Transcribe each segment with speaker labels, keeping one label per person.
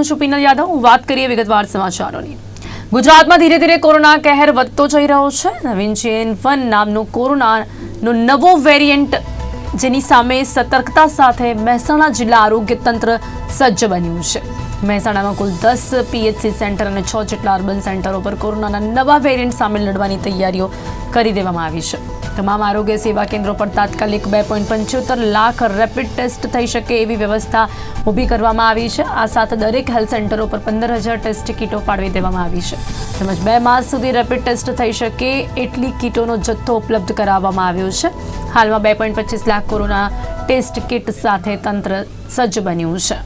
Speaker 1: હું યાદવ. વાત કરીએ વિગતવાર સમાચારોની. ગુજરાતમાં ધીરે ધીરે કોરોના કહેર વધતો જઈ રહ્યો છે. નવીન ચેન વન નામનો કોરોનાનો નવો વેરિયન્ટ જેની સામે સતર્કતા સાથે મહેસાણા જિલ્લા આરોગ્ય તંત્ર સજ્જ બન્યું છે. મહેસાણામાં કુલ દસ પીએચસી સેન્ટર અને છ જેટલા અર્બન સેન્ટરો પર કોરોનાના નવા વેરિયન્ટ સામે લડવાની તૈયારીઓ કરી દેવામાં આવી છે. તમામ આરોગ્ય સેવા કેન્દ્રો પર તાત્કાલિક બે લાખ રેપિડ ટેસ્ટ થઈ શકે એવી વ્યવસ્થા ઊભી કરવામાં આવી છે. આ સાથે દરેક હેલ્થ સેન્ટરો પર પંદર હજાર ટેસ્ટ કીટો ફાળવી દેવામાં આવી છે. તેમજ બે માસ સુધી રેપિડ ટેસ્ટ થઈ શકે એટલી કીટોનો જથ્થો ઉપલબ્ધ કરાવવામાં આવ્યો છે. હાલમાં બે લાખ કોરોના ટેસ્ટ કીટ સાથે તંત્ર સજ્જ બન્યું છે.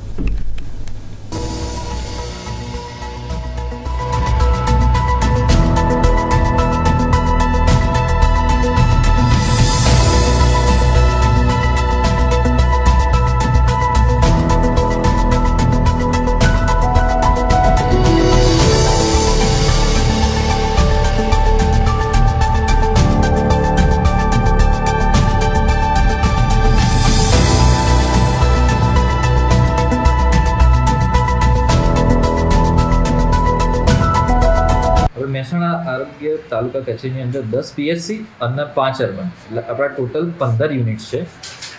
Speaker 2: મહેસાણા આરોગ્ય તાલુકા કચેરીની અંદર દસ પીએચસી અને પાંચ અર્બન એટલે આપણા ટોટલ પંદર યુનિટ છે.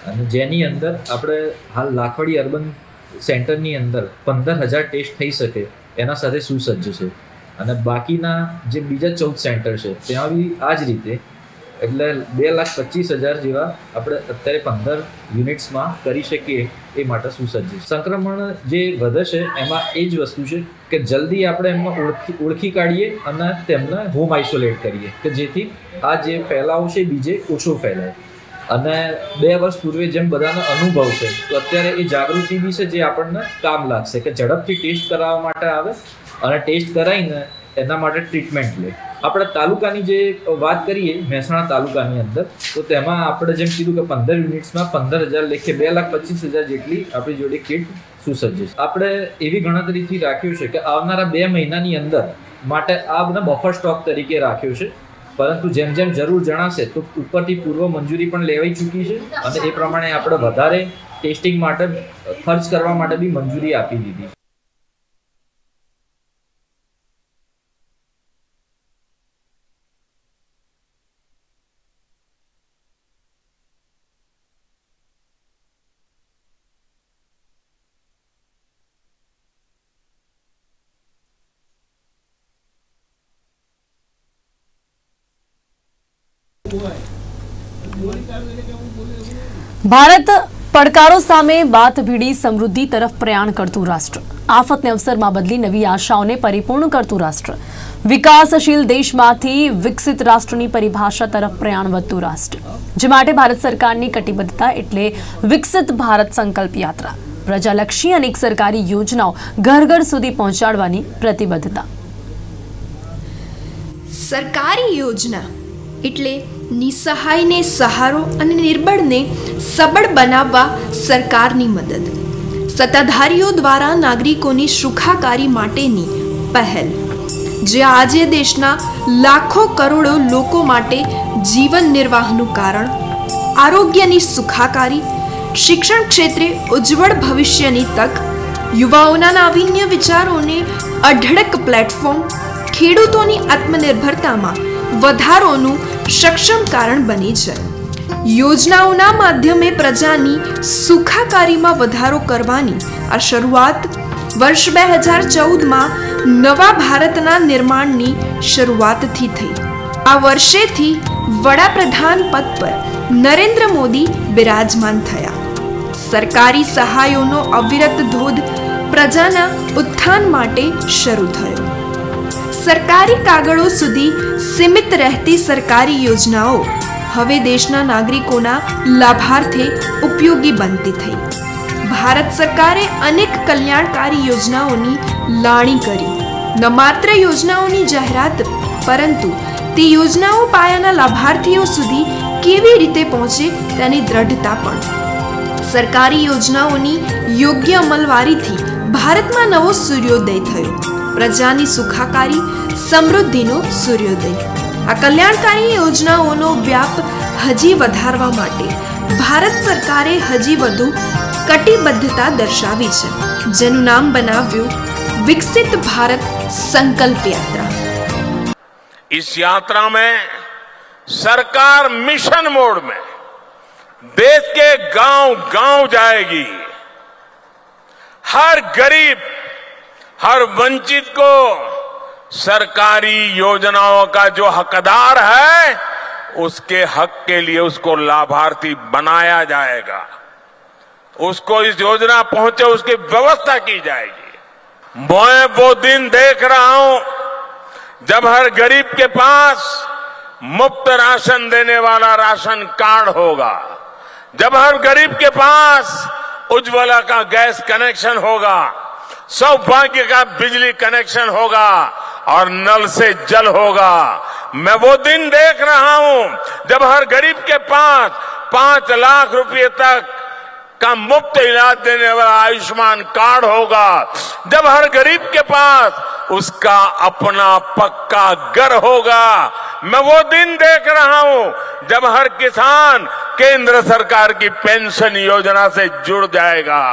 Speaker 2: અને જેની અંદર આપણે હાલ લાખવાડી અર્બન સેન્ટરની અંદર પંદર હજાર ટેસ્ટ થઈ શકે, એના સાથે સુસજ્જ છે. અને બાકીના જે બીજા ચૌદ સેન્ટર છે, ત્યાં બી આ જ રીતે એટલે બે લાખ પચીસ હજાર જેવા આપણે અત્યારે પંદર યુનિટ્સમાં કરી શકીએ એ માટે સુસજ્જ સંક્રમણ જે વધે છે એમાં એ જ વસ્તુ છે કે જલ્દી આપણે એમને ઓળખી ઓળખી કાઢીએ અને તેમને હોમ આઇસોલેટ કરીએ, કે જેથી આ જે ફેલાવો છે બીજે ઓછો ફેલાય. અને બે વર્ષ પૂર્વે જેમ બધાનો અનુભવ છે, તો અત્યારે એ જાગૃતિ બી છે જે આપણને કામ લાગશે, કે ઝડપથી ટેસ્ટ કરાવવા માટે આવે અને ટેસ્ટ કરાવીને એના માટે ટ્રીટમેન્ટ લે. આપણે તાલુકાની જે વાત કરીએ, મહેસાણા તાલુકાની અંદર, તો તેમાં આપણે જેમ કીધું કે પંદર યુનિટ્સમાં પંદર હજાર લેખે બે લાખ પચીસ હજાર જેટલી આપણી જોડે કિટ સુસજ્જ છે. આપણે એવી ગણતરીથી રાખ્યું છે કે આવનારા બે મહિનાની અંદર માટે આ બધા બફર સ્ટોક તરીકે રાખ્યો છે. પરંતુ જેમ જેમ જરૂર જણાશે, તો ઉપરથી પૂર્વ મંજૂરી પણ લેવાઈ ચૂકી છે અને એ પ્રમાણે આપણે વધારે ટેસ્ટિંગ માટે ખર્ચ કરવા માટે બી મંજૂરી આપી દીધી
Speaker 1: ભારત પડકારો સામે વાત ભીડી સમૃદ્ધિ તરફ પ્રયાણ કરતું રાષ્ટ્ર. આફતને અવસરમાં બદલી નવી આશાઓને પરિપૂર્ણ કરતું રાષ્ટ્ર. વિકાસશીલ દેશમાંથી વિકસિત રાષ્ટ્રની પરિભાષા તરફ પ્રયાણ વધતું રાષ્ટ્ર. જે માટે ભારત સરકારની કટિબદ્ધતા એટલે વિકસિત ભારત સંકલ્પ યાત્રા. પ્રજાલક્ષી અનેક સરકારી યોજનાઓ ઘર ઘર સુધી પહોંચાડવાની પ્રતિબદ્ધતા.
Speaker 3: સરકારી યોજના એટલે નિસહાયને સહારો અને નિર્બળને સબળ બનાવવા સરકારની મદદ. સત્તાધારીઓ દ્વારા નાગરિકોની સુખાકારી માટેની પહેલ. જે આજે દેશના લાખો કરોડો લોકો માટે જીવન નિર્વાહનું કારણ. આરોગ્યની સુખાકારી, શિક્ષણ ક્ષેત્રે ઉજ્જવળ ભવિષ્યની તક, યુવાઓના નાવીન્ય વિચારોને અઢળક પ્લેટફોર્મ, ખેડૂતોની આત્મનિર્ભરતામાં વધારોનું સક્ષમ કારણ બની છે. યોજનાઓના માધ્યમે પ્રજાની સુખાકારીમાં વધારો કરવાની આ શરૂઆત વર્ષ બે હજાર ચૌદમાં નવા ભારતના નિર્માણની શરૂઆતથી થઈ. આ વર્ષેથી વડાપ્રધાન પદ પર નરેન્દ્ર મોદી બિરાજમાન થયા. સરકારી સહાયોનો અવિરત ધોધ પ્રજાના ઉત્થાન માટે શરૂ થયો. સરકારી કાગળો સુધી સીમિત રહેતી સરકારી યોજનાઓ હવે દેશના નાગરિકોના લાભાર્થે ઉપયોગી બનતી થઈ. ભારત સરકારે અનેક કલ્યાણકારી યોજનાઓની લાણી કરી. ન માત્ર યોજનાઓની જાહેરાત, પરંતુ તે યોજનાઓ પાયાના લાભાર્થીઓ સુધી કેવી રીતે પહોંચે તેની દ્રઢતા પણ. સરકારી યોજનાઓની યોગ્ય અમલવારીથી ભારતમાં નવો સૂર્યોદય થયો. પ્રજાની સુખાકારી સમૃદ્ધિનો સૂર્યોદય આ કલ્યાણકારી યોજનાઓનો વ્યાપ હજી વધારવા માટે ભારત સરકારે હજી વધુ કટિબદ્ધતા દર્શાવી છે જેનું નામ બનાવ્યું વિકસિત ભારત સંકલ્પ યાત્રા
Speaker 4: इस यात्रा में सरकार मिशन मोड में देश के गांव गांव जाएगी हर गरीब हर वंचित को सरकारी योजनाओं का जो हकदार है, उसके हक के लिए उसको लाभार्थी बनाया जाएगा। उसको इस योजना पहुँचे, उसकी व्यवस्था की जाएगी। मैं वो दिन देख रहा हूँ, जब हर गरीब के पास मुफ़्त राशन देने वाला राशन कार्ड होगा। जब हर गरीब के पास उज्ज्वला का गैस कनेक्शन होगा सौभाग्य का बिजली कनेक्शन होगा और नल से जल होगा। मैं वो दिन देख रहा हूँ जब हर गरीब के पास पाँच लाख रुपए तक का मुफ़्त इलाज देने वाला आयुष्मान कार्ड होगा। जब हर गरीब के पास उसका अपना पक्का घर होगा। मैं वो दिन देख रहा हूँ जब हर किसान केंद्र सरकार की पेंशन योजना से जुड़ जाएगा।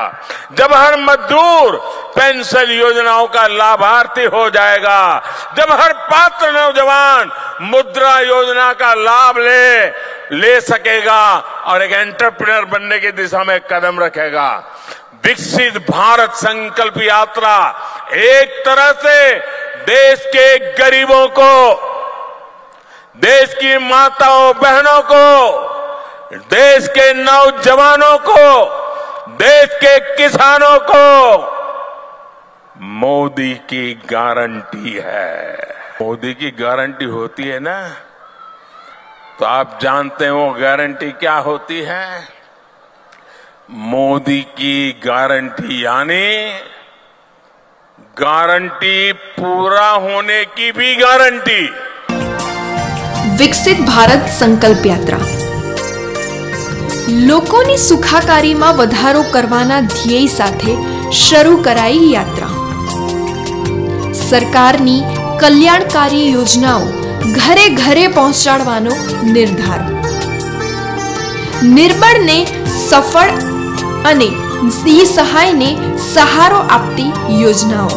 Speaker 4: जब हर मजदूर पेंशन योजनाओं का लाभार्थी हो जाएगा। जब हर पात्र नौजवान मुद्रा योजना का लाभ ले ले सकेगा और एक एंटरप्रेन्योर बनने की दिशा में कदम रखेगा। विकसित भारत संकल्प यात्रा एक तरह से देश के गरीबों को, देश की माताओं, बहनों को, देश के नौजवानों को, देश के किसानों को मोदी की गारंटी है मोदी की गारंटी होती है ना तो आप जानते हैं वो गारंटी क्या होती है मोदी की गारंटी यानी गारंटी पूरा होने की भी गारंटी
Speaker 3: વિકસિત ભારત સંકલ્પ યાત્રા લોકોની સુખાકારીમાં વધારો કરવાના ધ્યેય સાથે શરૂ કરાઈ યાત્રા સરકારની કલ્યાણકારી યોજનાઓ ઘરે ઘરે પહોંચાડવાનો નિર્ધાર. નિર્બળને સફળ અને સહાયને સહારો આપતી યોજનાઓ.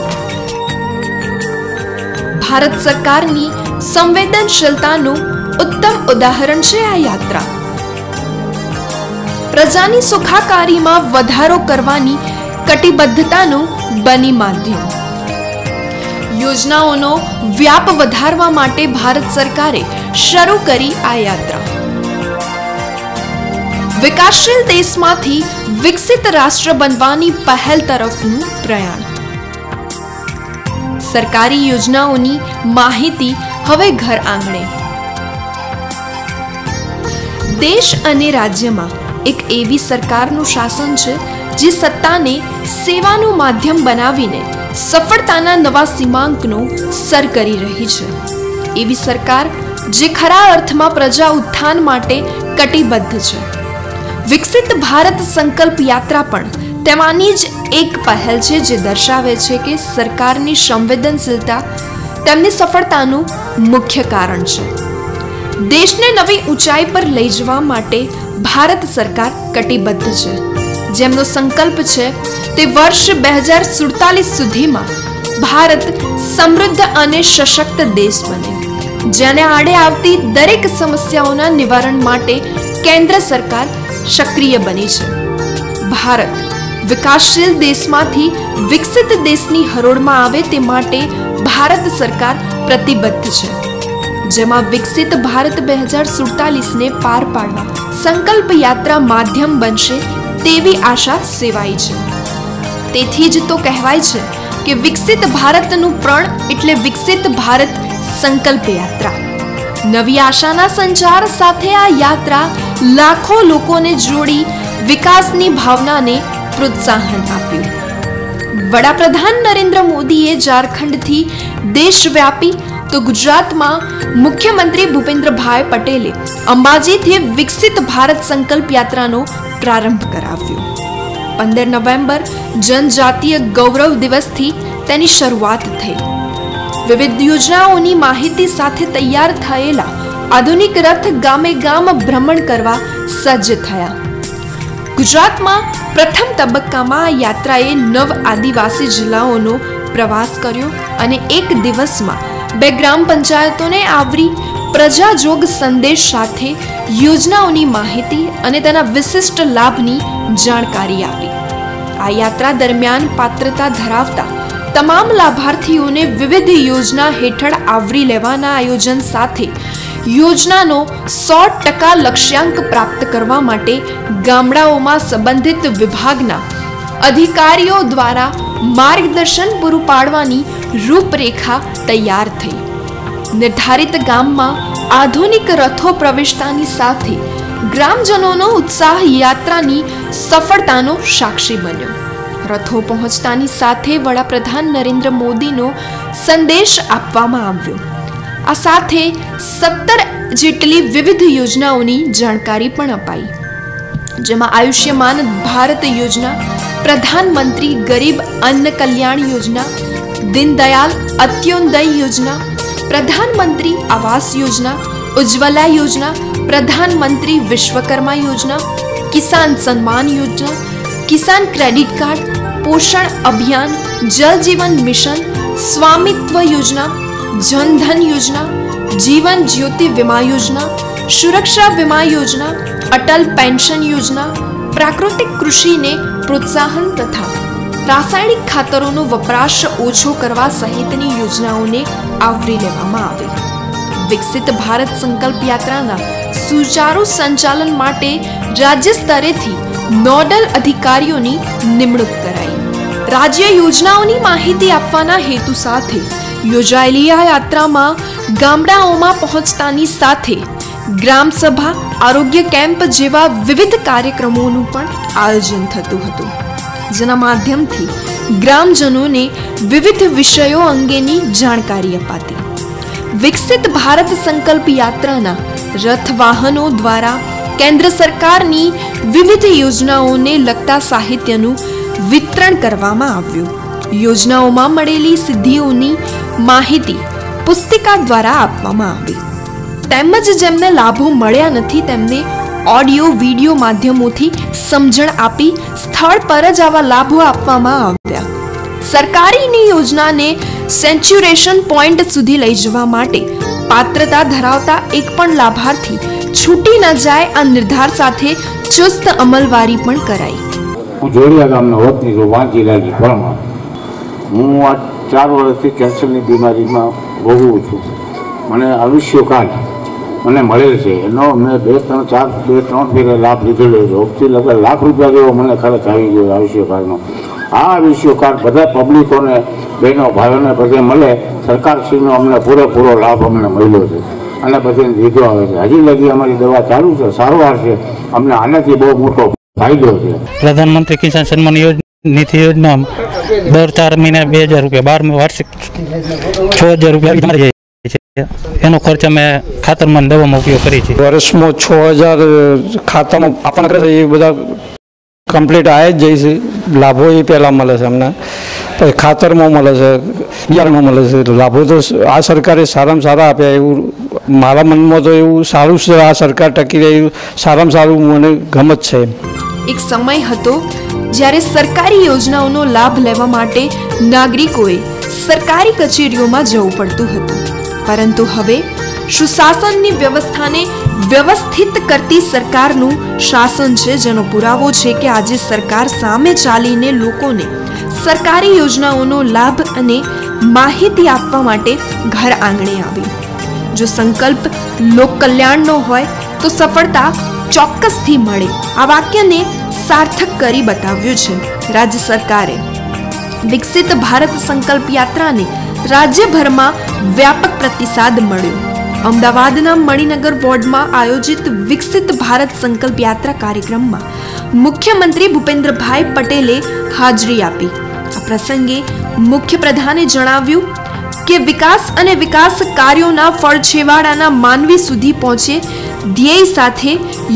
Speaker 3: ભારત સરકારની સંવેદનશીલતાનું ઉત્તમ ઉદાહરણ છે આ યાત્રા. પ્રજાની સુખાકારીમાં વધારો કરવાની કટિબદ્ધતાનું બની માધ્યમ. યોજનાઓનો વ્યાપ વધારવા માટે ભારત સરકારે શરૂ કરી આ યાત્રા. વિકાસશીલ દેશમાંથી વિકસિત રાષ્ટ્ર બનવાની પહેલ તરફનું પ્રયાણ. સરકારી યોજનાઓની માહિતી હવે ઘર આંગણે. દેશ અને રાજ્યમાં એક એવી સરકારનું શાસન છે જે સત્તાને સેવાનું માધ્યમ બનાવીને સફળતાના નવા સીમાંકનો સર કરી રહી છે. એવી સરકાર જે ખરા અર્થમાં પ્રજા ઉત્થાન માટે કટિબદ્ધ છે. વિકસિત ભારત સંકલ્પ યાત્રા પણ તેમાંની જ એક પહેલ છે જે દર્શાવે છે કે સરકારની સંવેદનશીલતા તેમની સફળતાનું મુખ્ય કારણ છે. દેશને નવી ઊંચાઈ પર લઈ જવા માટે ભારત સરકાર કટિબદ્ધ છે. જેમનો સંકલ્પ છે તે વર્ષ બે હજાર સુડતાલીસ સુધીમાં ભારત સમૃદ્ધ અને સશક્ત દેશ બને. જેને આડે આવતી દરેક સમસ્યાઓના નિવારણ માટે કેન્દ્ર સરકાર સક્રિય બની છે. ભારત વિકાસશીલ દેશમાંથી વિકસિત દેશની હરોળમાં આવે તે માટે ભારત સરકાર પ્રતિબદ્ધ છે. જેમાં વિકસિત ભારત બે હજાર સુડતાલીસને પાર પાડવા સંકલ્પ યાત્રા માધ્યમ બનશે તેવી આશા સેવાઈ છે. તેથી જ તો કહેવાય છે કે વિકસિત ભારતનું પ્રણ એટલે વિકસિત ભારત સંકલ્પ યાત્રા. નવી આશાના સંચાર સાથે આ યાત્રા લાખો લોકોને જોડી વિકાસની ભાવનાને પ્રોત્સાહન આપ્યું. વડાપ્રધાન નરેન્દ્ર મોદીએ ઝારખંડથી દેશવ્યાપી તો ગુજરાતમાં મુખ્યમંત્રી ભૂપેન્દ્રભાઈ પટેલે અંબાજીથી વિકસિત ભારત સંકલ્પ યાત્રાનો પ્રારંભ કરાવ્યો. પંદર નવેમ્બર જનજાતીય ગૌરવ દિવસથી તેની શરૂઆત થઈ. વિવિધ યોજનાઓની માહિતી સાથે તૈયાર થયેલા આધુનિક રથ ગામે ગામ ભ્રમણ કરવા સજ્જ થયા. ગુજરાતમાં પ્રથમ તબક્કામાં યાત્રાએ નવ આદિવાસી જિલ્લાઓનો પ્રવાસ કર્યો અને એક દિવસમાં બે ગ્રામ પંચાયતોને આવરી પ્રજાજોગ સંદેશ સાથે યોજનાઓની માહિતી અને તેના વિશિષ્ટ લાભની જાણકારી આપી. આ યાત્રા દરમિયાન પાત્રતા ધરાવતા તમામ લાભાર્થીઓને વિવિધ યોજના હેઠળ આવરી લેવાના આયોજન સાથે યોજનાનો સો ટકા લક્ષ્યાંક પ્રાપ્ત કરવા માટે ગામડાઓમાં સંબંધિત વિભાગના અધિકારીઓ દ્વારા માર્ગદર્શન પૂરું પાડવાની રૂપરેખા તૈયાર થઈ. નિર્ધારિત ગામમાં આધુનિક રથો પ્રવેશતાની સાથે ગ્રામજનોનો ઉત્સાહ યાત્રાની સફળતાનો સાક્ષી બન્યો. રથો પહોંચતાની સાથે વડાપ્રધાન નરેન્દ્ર મોદીનો સંદેશ આપવામાં આવ્યો. આ સાથે સત્તર જેટલી વિવિધ યોજનાઓની જાણકારી પણ અપાઈ. જેમાં આયુષ્યમાન ભારત યોજના, પ્રધાનમંત્રી ગરીબ અન્ન કલ્યાણ યોજના, દીનદયાલ અત્યોદય યોજના પ્રધાનમંત્રી આવાસ યોજના ઉજ્જવલા યોજના પ્રધાનમંત્રી વિશ્વકર્મા યોજના કિસાન સન્માન યોજના કિસાન ક્રેડિટ કાર્ડ પોષણ અભિયાન જલ જીવન મિશન સ્વામિત્વ યોજના જનધન યોજના જીવન જ્યોતિ વીમા યોજના સુરક્ષા વીમા યોજના અટલ પેન્શન યોજના પ્રાકૃતિક કૃષિને પ્રોત્સાહન તથા રાસાયણિક ખાતરોનો વપરાશ ઓછો કરવા સહિતની યોજનાઓને આવરી લેવામાં આવી. વિકસિત ભારત સંકલ્પ યાત્રાના સુચારુ સંચાલન માટે રાજ્ય સ્તરેથી નોડલ અધિકારીઓની નિમણૂક કરાઈ. રાજ્ય યોજનાઓની માહિતી આપવાના હેતુ સાથે યોજાયેલી આ યાત્રામાં ગામડાઓમાં પહોંચતાની સાથે ગ્રામસભા આરોગ્ય કેમ્પ જેવા વિવિધ કાર્યક્રમોનું પણ આયોજન થતું હતું. જેના માધ્યમથી ગ્રામજનોને વિવિધ વિષયો અંગેની જાણકારી અપાતી. વિકસિત ભારત સંકલ્પ યાત્રાના રથ વાહનો દ્વારા કેન્દ્ર સરકારની વિવિધ યોજનાઓને લગતા સાહિત્યનું વિતરણ કરવામાં આવ્યું. યોજનાઓમાં મળેલી સિદ્ધિઓની માહિતી પુસ્તિકા દ્વારા આપવામાં આવી. તેમજ જેમને લાભો મળ્યા નથી તેમને ઓડિયો, વીડિયો માધ્યમોથી સમજણ આપી સ્થળ પર જ આવા લાભો આપવામાં આવ્યા. સરકારીની યોજનાને સેન્ચ્યુરેશન પોઈન્ટ સુધી લઈ જવા માટે પાત્રતા ધરાવતા એક પણ લાભાર્થી છૂટી ન જાય આ નિર્ધાર સાથે ચુસ્ત અમલવારી પણ કરાઈ.
Speaker 5: હું જોડિયા ગામનો વતની છું વાંચી લાગી ફળમાં હું આ ચાર વર્ષથી કેન્સરની બીમારીમાં ભોગવું છું. મને આયુષ્યકાળ મને મળેલ છે. એનો મેં બે, ત્રણ, ચાર, બે, ત્રણ ફેરે લાભ લીધેલો છે. ઓપથી લગભગ લાખ રૂપિયા જેવો મને ખર્ચ આવી ગયો આયુષ્ય કાર્ડનો. આ આયુષ્ય કાર્ડ બધા પબ્લિકોને બહેનો, ભાઈઓને બધે મળે. સરકારશ્રીનો અમને પૂરેપૂરો લાભ અમને મળ્યો છે. અને બધાને લીધો આવે છે. હજી લગી અમારી દવા ચાલુ છે. સારવાર છે. અમને આનાથી બહુ મોટો ફાયદો છે.
Speaker 6: પ્રધાનમંત્રી કિસાન સન્માન યોજના નીતિ યોજના દર ચાર મહિને બે હજાર રૂપિયા બાર વાર્ષિક છ હજાર રૂપિયા છે એનો ખર્ચ અમે ખાતરમાં દવામાં ઉપયોગ કરીએ છીએ.
Speaker 7: વર્ષમાં છ હજાર ખાતામાં આપણને કરે એ બધા કમ્પ્લીટ આવે જ જાય છે. લાભો એ પહેલાં મળે છે અમને. પછી ખાતરમાં મળે છે બિયારણમાં મળે છે. લાભો તો આ સરકારે સારામાં સારા આપ્યા એવું મારા મનમાં તો એવું સારું છે આ સરકાર ટકી રહી સારામાં સારું મને ગમત છે
Speaker 3: એક સમય હતો જ્યારે સરકારી યોજનાઓનો લાભ લેવા માટે નાગરિકોએ સરકારી કચેરીઓમાં જવું પડતું હતું. પરંતુ હવે સુશાસનની વ્યવસ્થાને વ્યવસ્થિત કરતી સરકારનું શાસન છે, જેનો પુરાવો છે કે આજે સરકાર સામે ચાલીને લોકોને સરકારી યોજનાઓનો લાભ અને માહિતી આપવા માટે ઘર આંગણે આવી. જો સંકલ્પ લોક કલ્યાણનો હોય, તો સફળતા ચોક્કસથી મળે. આ વાક્યને સાર્થક કરી બતાવ્યું છે. રાજ્ય સરકારે વિકસિત ભારત સંકલ્પ યાત્રાને રાજ્યભરમાં વ્યાપક પ્રતિસાદ મળ્યો. અમદાવાદના મણિનગર વોર્ડમાં આયોજિત વિકસિત ભારત સંકલ્પ યાત્રા કાર્યક્રમમાં મુખ્યમંત્રી ભૂપેન્દ્રભાઈ પટેલે હાજરી આપી. આ પ્રસંગે મુખ્ય પ્રધાને જણાવ્યું કે વિકાસ અને વિકાસ કાર્યોના ફળછેવાડાના માનવી સુધી પહોંચે ધ્યેય સાથે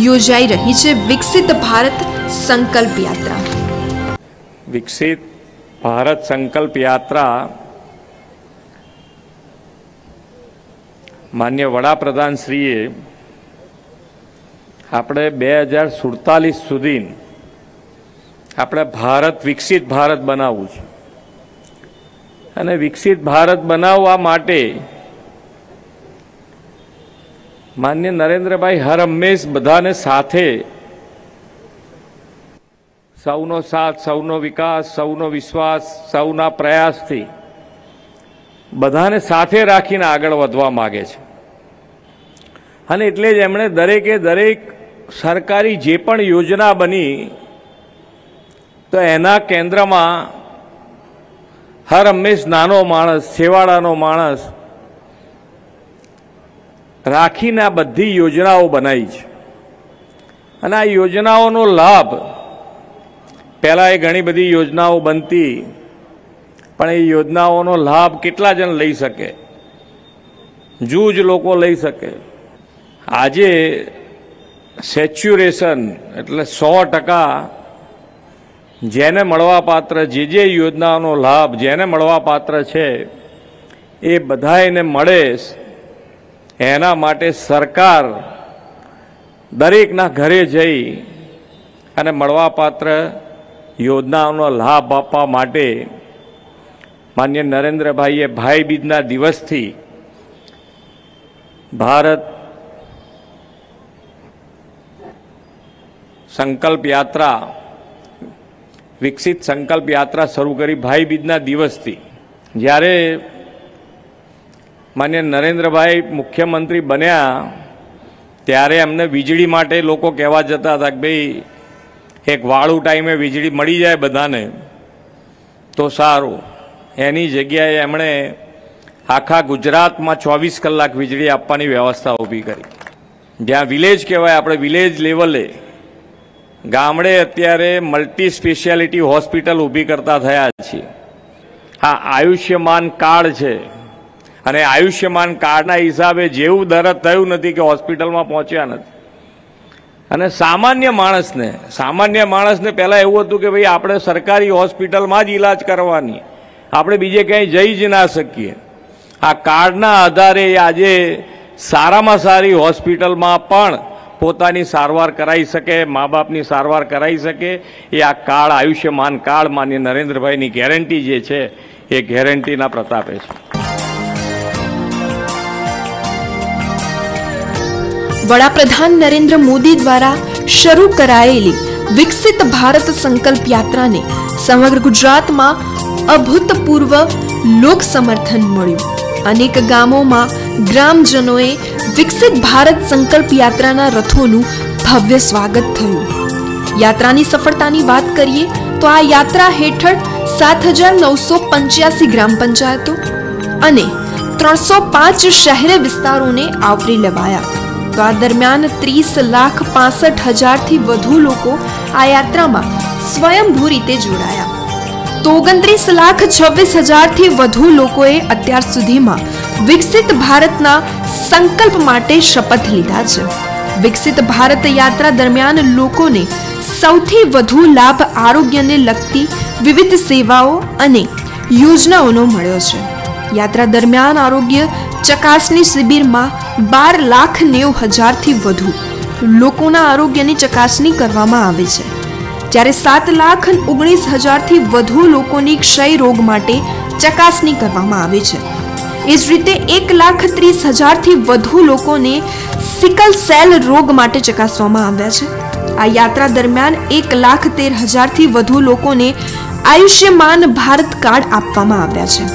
Speaker 3: યોજાઈ રહી છે વિકસિત ભારત સંકલ્પ યાત્રા.
Speaker 8: વિકસિત ભારત સંકલ્પ યાત્રા માન્ય વડાપ્રધાનશ્રીએ આપણે બે હજાર સુડતાલીસ સુધી આપણે ભારત, વિકસિત ભારત બનાવવું છે. અને વિકસિત ભારત બનાવવા માટે માન્ય નરેન્દ્રભાઈ હર હંમેશ બધાને સાથે સૌનો સાથ, સૌનો વિકાસ, સૌનો વિશ્વાસ, સૌના પ્રયાસથી બધાને સાથે રાખીને આગળ વધવા માગે છે. અને એટલે જ એમણે દરેકે દરેક સરકારી જે પણ યોજના બની, તો એના કેન્દ્રમાં હર હંમેશ નાનો માણસ, છેવાડાનો માણસ રાખીને આ બધી યોજનાઓ બનાવી છે. અને આ યોજનાઓનો લાભ, પહેલાં એ ઘણી બધી યોજનાઓ બનતી પણ એ યોજનાઓનો લાભ કેટલા જણ લઈ શકે? જૂજ લોકો લઈ શકે. આજે સેચ્યુરેશન એટલે સો ટકા જેને મળવાપાત્ર જે જે યોજનાઓનો લાભ જેને મળવાપાત્ર છે, એ બધા એને મળે એના માટે સરકાર દરેકના ઘરે જઈ અને મળવાપાત્ર યોજનાઓનો લાભ આપવા માટે માન્ય નરેન્દ્રભાઈએ ભાઈ બીજના દિવસથી ભારત સંકલ્પ યાત્રા, વિકસિત સંકલ્પ યાત્રા શરૂ કરી ભાઈ બીજના દિવસથી. જ્યારે માન્ય નરેન્દ્રભાઈ મુખ્યમંત્રી બન્યા, ત્યારે એમને વીજળી માટે લોકો કહેવા જતા હતા કે ભાઈ, એક વાળું ટાઈમે વીજળી મળી જાય બધાને, તો સારું. એની જગ્યાએ એમણે આખા ગુજરાતમાં ચોવીસ કલાક વીજળી આપવાની વ્યવસ્થા ઊભી કરી. જ્યાં વિલેજ કહેવાય, આપણે વિલેજ લેવલે ગામડે અત્યારે મલ્ટી સ્પેશિયાલિટી હોસ્પિટલ ઊભી કરતા થયા છીએ. આ આયુષ્યમાન કાર્ડ છે. અને આયુષ્યમાન કાર્ડના હિસાબે જેવું દરદ થયું નથી કે હોસ્પિટલમાં પહોંચ્યા નથી. અને સામાન્ય માણસને સામાન્ય માણસને પહેલાં એવું હતું કે ભાઈ, આપણે સરકારી હોસ્પિટલમાં જ ઈલાજ કરવાની. આપણે બીજે ક્યાંય જઈ જ ના શકીએ. આ કાર્ડના આધારે આજે સારામાં સારી હોસ્પિટલમાં પણ પોતાની સારવાર કરાવી શકે મા બાપની સારવાર કરાવી શકે. એ આ કાર્ડ, આયુષ્યમાન કાર્ડ માન્ય નરેન્દ્રભાઈની ગેરંટી જે છે, એ ગેરંટીના પ્રતાપે છે.
Speaker 3: વડાપ્રધાન નરેન્દ્ર મોદી દ્વારા શરૂ કરાયેલી વિકસિત ભારત સંકલ્પ યાત્રાને સમગ્ર ગુજરાતમાં અભૂતપૂર્વ લોક સમર્થન મળ્યું. અનેક ગામોમાં ગ્રામજનોએ વિકસિત ભારત સંકલ્પ યાત્રાના રથોનું ભવ્ય સ્વાગત થયું. યાત્રાની સફળતાની વાત કરીએ તો આ યાત્રા હેઠળ સાત હજાર નવસો પંચ્યાસી ગ્રામ પંચાયતો અને ત્રણસો પાંચ શહેરી વિસ્તારોને આવરી લેવાયા. તો આ દરમિયાન ત્રીસ લાખ પાસઠ હજારથી વધુ લોકો આ યાત્રામાં સ્વયંભૂ રીતે જોડાયા. તો ઓગણત્રીસ લાખ છવ્વીસ હજારથી વધુ લોકોએ અત્યાર સુધીમાં વિકસિત ભારતના સંકલ્પ માટે શપથ લીધા છે. વિકસિત ભારત યાત્રા દરમિયાન લોકોને સૌથી વધુ લાભ આરોગ્યને લગતી વિવિધ સેવાઓ અને યોજનાઓનો મળ્યો છે. યાત્રા દરમિયાન આરોગ્ય ચકાસણી શિબિરમાં બાર લાખ નેવું હજારથી વધુ લોકોના આરોગ્યની ચકાસણી કરવામાં આવે છે. જ્યારે સાત લાખ ઓગણીસ હજારથી વધુ લોકોની ક્ષય રોગ માટે ચકાસણી કરવામાં આવે છે. એ જ રીતે એક લાખ ત્રીસ હજારથી વધુ લોકોને સિકલ સેલ રોગ માટે ચકાસવામાં આવ્યા છે. આ યાત્રા દરમિયાન એક લાખ તેર હજારથી વધુ લોકોને આયુષ્યમાન ભારત કાર્ડ આપવામાં આવ્યા છે.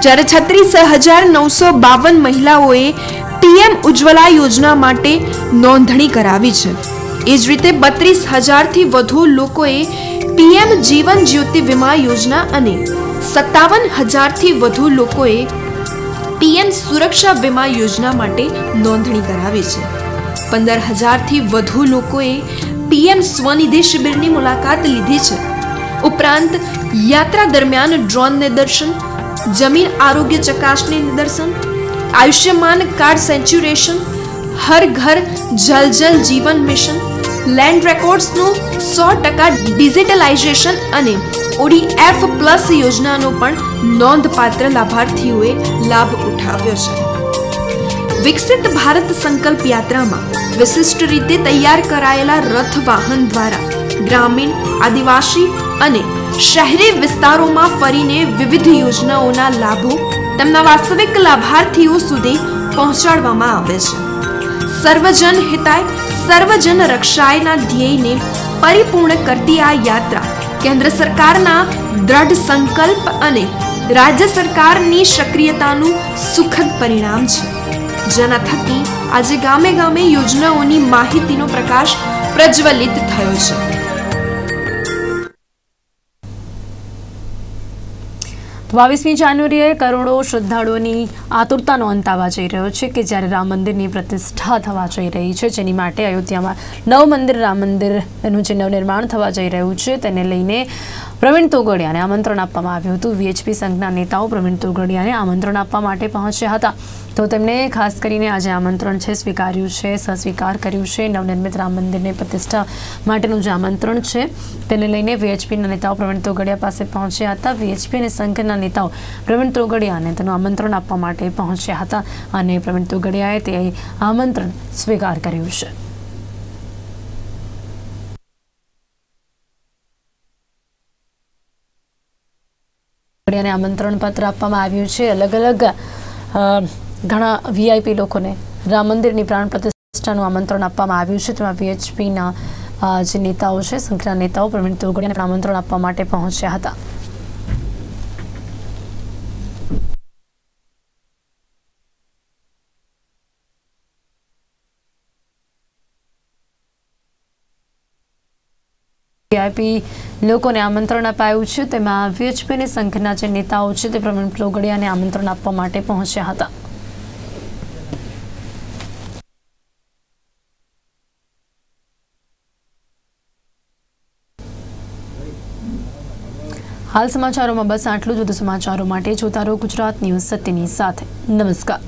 Speaker 3: જ્યારે છત્રીસ હજાર નવસો બાવન મહિલાઓએ પીએમ ઉજ્જવલા યોજના માટે નોંધણી કરાવી છે. એ જ રીતે બત્રીસ હજારથી વધુ લોકોએ પીએમ જીવન જ્યોતિ વીમા યોજના અને સત્તાવન હજારથી વધુ લોકોએ પીએમ સુરક્ષા વીમા યોજના માટે નોંધણી કરાવી છે. પંદર હજારથી વધુ લોકોએ પીએમ સ્વનિધિ શિબિરની મુલાકાત લીધી છે. ઉપરાંત યાત્રા દરમિયાન ડ્રોન નિદર્શન, જમીન આરોગ્ય ચકાસણી નિદર્શન, આયુષ્યમાન કાર્ડ સેન્ચ્યુરેશન, હર ઘર જલ જલ જીવન મિશન લેન્ડ રેકોર્ડ્સનું સો ટકા ડિજિટલાઇઝેશન અને ઓડીએફ પ્લસ યોજનાનો પણ નોંધપાત્ર લાભાર્થીઓએ લાભ ઉઠાવ્યો છે. વિકસિત ભારત સંકલ્પ યાત્રામાં વિશિષ્ટ રીતે તૈયાર કરાયેલા રથ વાહન દ્વારા ગ્રામીણ, આદિવાસી અને શહેરી વિસ્તારોમાં ફરીને વિવિધ યોજનાઓના લાભો તેમના વાસ્તવિક લાભાર્થીઓ સુધી પહોંચાડવામાં આવે છે. સર્વજન હિતાય સર્વજન રક્ષાયના ધ્યેયને પરિપૂર્ણ કરતી આ યાત્રા કેન્દ્ર સરકારના દ્રઢ સંકલ્પ અને રાજ્ય સરકારની સક્રિયતાનું સુખદ પરિણામ છે. જેના થકી આજે ગામે ગામે યોજનાઓની માહિતીનો પ્રકાશ પ્રજ્વલિત થયો છે.
Speaker 1: બાવીસમી જાન્યુઆરીએ કરોડો શ્રદ્ધાળુઓની આતુરતાનો અંત આવવા જઈ રહ્યો છે કે જ્યારે રામ મંદિરની પ્રતિષ્ઠા થવા જઈ રહી છે, જેની માટે અયોધ્યામાં નવ મંદિર રામ મંદિરનું જે નવનિર્માણ થવા જઈ રહ્યું છે, તેને લઈને પ્રવીણ તોગડિયાને આમંત્રણ આપવામાં આવ્યું હતું. વીએચપી સંઘના નેતાઓ પ્રવીણ તોગડિયાને આમંત્રણ આપવા માટે પહોંચ્યા હતા. તો તેમણે ખાસ કરીને આજે આમંત્રણ છે, સ્વીકાર્યું છે, સસ્વીકાર કર્યું છે. નવનિર્મિત રામ મંદિરની પ્રતિષ્ઠા માટેનું જે આમંત્રણ છે, તેને લઈને વીએચપીના નેતાઓ પ્રવીણ તોગડિયા પાસે પહોંચ્યા હતા. વીએચપી અને સંઘના નેતાઓ પ્રવીણ તોગડિયાને તેનું આમંત્રણ આપવા માટે પહોંચ્યા હતા અને પ્રવીણ તોગડિયાએ તે આમંત્રણ સ્વીકાર કર્યું છે. તોગડિયાને આમંત્રણ પત્ર આપવામાં આવ્યું છે. અલગ અલગ ઘણા વીઆઈપી લોકોને રામ મંદિરની પ્રાણ પ્રતિષ્ઠાનું આમંત્રણ આપવામાં આવ્યું છે. તેમાં વીએચપીના જે નેતાઓ છે, સંઘના નેતાઓ પ્રવીણ તોગડિયાને આમંત્રણ આપવા માટે પહોંચ્યા હતા. વીઆઈપી લોકોને આમંત્રણ અપાયું છે. તેમાં વીએચપીની સંઘના જે નેતાઓ છે તે પ્રવીણ પ્લોગડિયાને આમંત્રણ આપવા માટે પહોંચ્યા હતા. હાલ સમાચારોમાં બસ આટલું જ. વધુ સમાચારો માટે જોતા રહો ગુજરાત ન્યૂઝ સત્યની સાથે. નમસ્કાર.